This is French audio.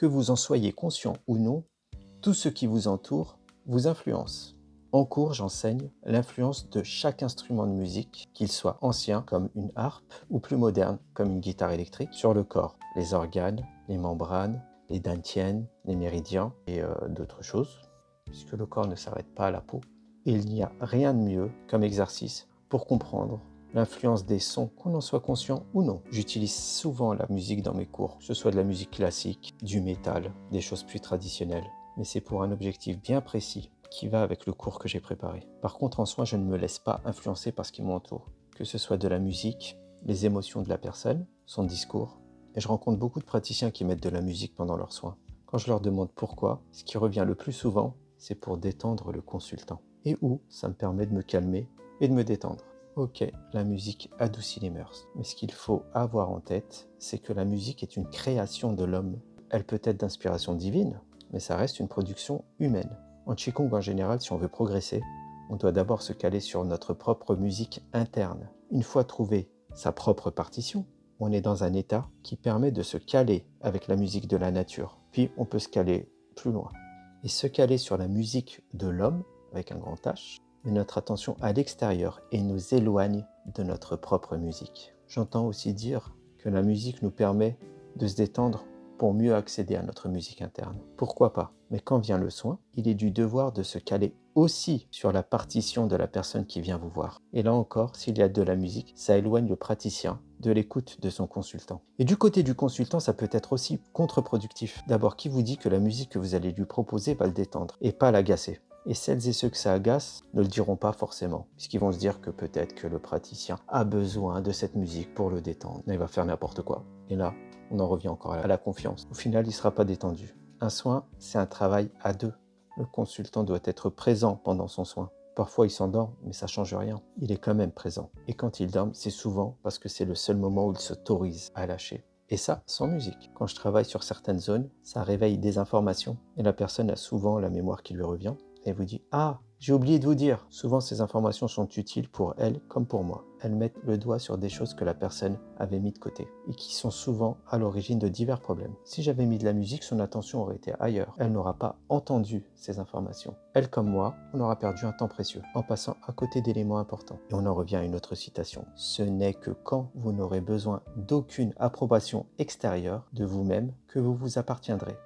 Que vous en soyez conscient ou non, tout ce qui vous entoure vous influence. En cours, j'enseigne l'influence de chaque instrument de musique, qu'il soit ancien comme une harpe ou plus moderne comme une guitare électrique, sur le corps, les organes, les membranes, les dantiennes, les méridiens et euh, d'autres choses, puisque le corps ne s'arrête pas à la peau. il n'y a rien de mieux comme exercice pour comprendre l'influence des sons, qu'on en soit conscient ou non. J'utilise souvent la musique dans mes cours, que ce soit de la musique classique, du métal, des choses plus traditionnelles, mais c'est pour un objectif bien précis qui va avec le cours que j'ai préparé. Par contre, en soi, je ne me laisse pas influencer par ce qui m'entoure, que ce soit de la musique, les émotions de la personne, son discours. Et je rencontre beaucoup de praticiens qui mettent de la musique pendant leurs soins. Quand je leur demande pourquoi, ce qui revient le plus souvent, c'est pour détendre le consultant. Et où ça me permet de me calmer et de me détendre. Ok, la musique adoucit les mœurs. Mais ce qu'il faut avoir en tête, c'est que la musique est une création de l'homme. Elle peut être d'inspiration divine, mais ça reste une production humaine. En Qigong en général, si on veut progresser, on doit d'abord se caler sur notre propre musique interne. Une fois trouvé sa propre partition, on est dans un état qui permet de se caler avec la musique de la nature. Puis on peut se caler plus loin. Et se caler sur la musique de l'homme, avec un grand H, met notre attention à l'extérieur et nous éloigne de notre propre musique. J'entends aussi dire que la musique nous permet de se détendre pour mieux accéder à notre musique interne. Pourquoi pas? Mais quand vient le soin, il est du devoir de se caler aussi sur la partition de la personne qui vient vous voir. Et là encore, s'il y a de la musique, ça éloigne le praticien de l'écoute de son consultant. Et du côté du consultant, ça peut être aussi contre-productif. D'abord, qui vous dit que la musique que vous allez lui proposer va le détendre et pas l'agacer? Et celles et ceux que ça agace ne le diront pas forcément, puisqu'ils vont se dire que peut-être que le praticien a besoin de cette musique pour le détendre. il va faire n'importe quoi. Et là, on en revient encore à la confiance. Au final, il ne sera pas détendu. Un soin, c'est un travail à deux. Le consultant doit être présent pendant son soin. Parfois, il s'endort, mais ça change rien. Il est quand même présent. Et quand il dort, c'est souvent parce que c'est le seul moment où il s'autorise à lâcher. Et ça, sans musique. Quand je travaille sur certaines zones, ça réveille des informations et la personne a souvent la mémoire qui lui revient et vous dit Ah, j'ai oublié de vous dire. Souvent, ces informations sont utiles pour elle comme pour moi. Elles mettent le doigt sur des choses que la personne avait mis de côté et qui sont souvent à l'origine de divers problèmes. Si j'avais mis de la musique, son attention aurait été ailleurs. Elle n'aura pas entendu ces informations. Elle comme moi, on aura perdu un temps précieux en passant à côté d'éléments importants. Et on en revient à une autre citation. Ce n'est que quand vous n'aurez besoin d'aucune approbation extérieure de vous-même que vous vous appartiendrez.